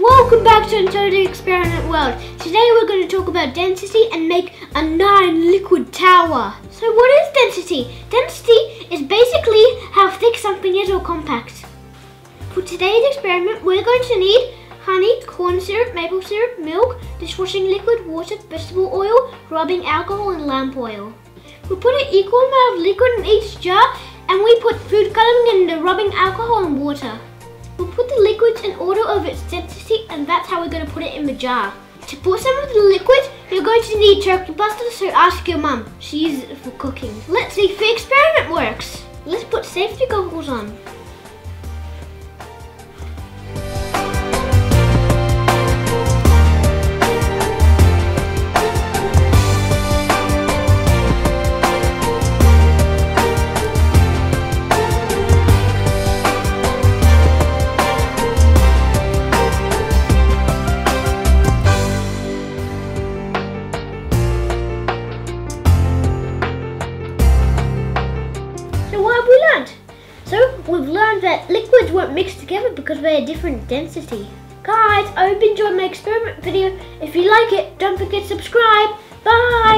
welcome back to Another Experiment World. Today we're going to talk about density and make a nine liquid tower. So what is density? Density is basically how thick something is or compact. For today's experiment we're going to need honey, corn syrup, maple syrup, milk, dishwashing liquid, water, vegetable oil, rubbing alcohol and lamp oil. We put an equal amount of liquid in each jar and we put food coloring in the rubbing alcohol and water. We'll in order of its density and that's how we're going to put it in the jar. To put some of the liquid, you're going to need turkey buster, so ask your mum. She uses it for cooking. Let's see if the experiment works. Let's put safety goggles on. So we've learned that liquids won't mix together because they're different density. Guys, I hope you enjoyed my experiment video. If you like it, don't forget to subscribe. Bye!